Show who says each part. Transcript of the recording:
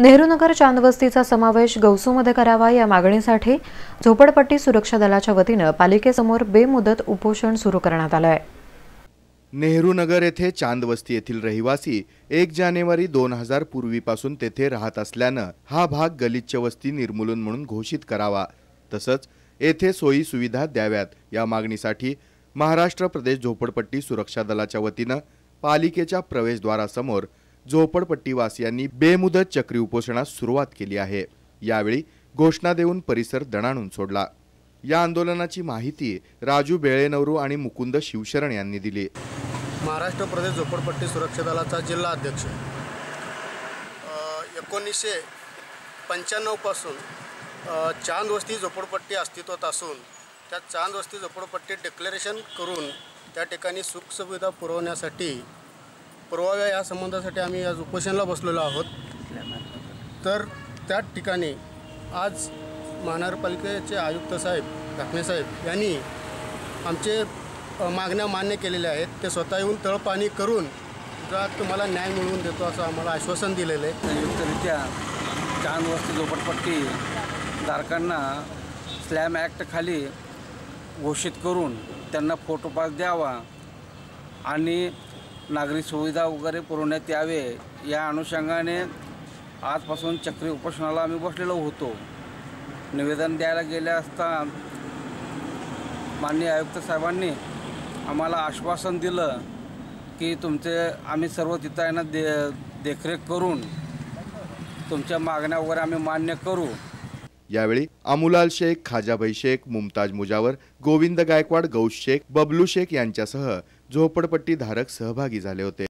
Speaker 1: नेहरूनगर चांदवस्तीचा समावेश गौसूमध्ये करावा या मागणीसाठी झोपडपट्टी सुरक्षा दलाच्या वतीनं पालिकेसमोर बेमुदत उपोषण सुरू करण्यात आलं आहे
Speaker 2: नेहरू नगर येथे चांदवस्ती येथील रहिवासी एक जानेवारी दोन हजार पूर्वीपासून तेथे राहत असल्यानं हा भाग गलिच्छ वस्ती निर्मूलन म्हणून घोषित करावा. तसंच येथे सोयी सुविधा द्याव्यात. या मागणीसाठी महाराष्ट्र प्रदेश झोपडपट्टी सुरक्षा दलाच्या वतीनं पालिकेच्या प्रवेशद्वारासमोर झोपडपट्टीवासियांनी बेमुदत चक्री उपोषणास सुरुवात केली आहे. यावेळी घोषणा देऊन परिसर दणाणून सोडला. या आंदोलनाची माहिती राजू बेळेनवरू आणि मुकुंद शिवशरण यांनी दिली.
Speaker 3: महाराष्ट्र प्रदेश झोपडपट्टी सुरक्षा दलाचा जिल्हा अध्यक्ष. एकोणीसशे पंच्याण्णवपासून चांदवस्ती झोपडपट्टी अस्तित्वात असून त्या चांदवस्ती झोपडपट्टी डिक्लेरेशन करून त्या ठिकाणी सुखसुविधा पुरवण्यासाठी परवाव्या या संबंधासाठी आम्ही आज उपोषणाला बसलेलो आहोत. तर त्या ठिकाणी आज महानगरपालिकेचे आयुक्त साहेब घाकणे साहेब यांनी आमचे मागण्या मान्य केलेल्या आहेत. ते स्वतः येऊन तळपाणी करून जर तुम्हाला न्याय मिळवून देतो असं आम्हाला आश्वासन दिलेलं आहे.
Speaker 4: संयुक्तरित्या चांदवस्ती झोपडपट्टी धारकांना स्लॅम ॲक्टखाली घोषित करून त्यांना फोटोपास द्यावा आणि नागरी सुविधा वगैरे पुरवण्यात यावे या अनुषंगाने आजपासून चक्री उपोषणाला आम्ही बसलेलो होतो. निवेदन द्यायला गेले असता माननीय आयुक्त साहेबांनी आम्हाला आश्वासन दिलं की तुमचे आम्ही सर्व तिथं आहे ना दे देखरेख करून तुमच्या मागण्या वगैरे आम्ही मान्य करू.
Speaker 2: यावेळी अमुलाल शेख खाजाभाई शेख मुमताज मुजावर गोविंद गायकवाड गौश शेख बबलू शेख यांच्यासह झोपडपट्टी धारक सहभागी झाले होते.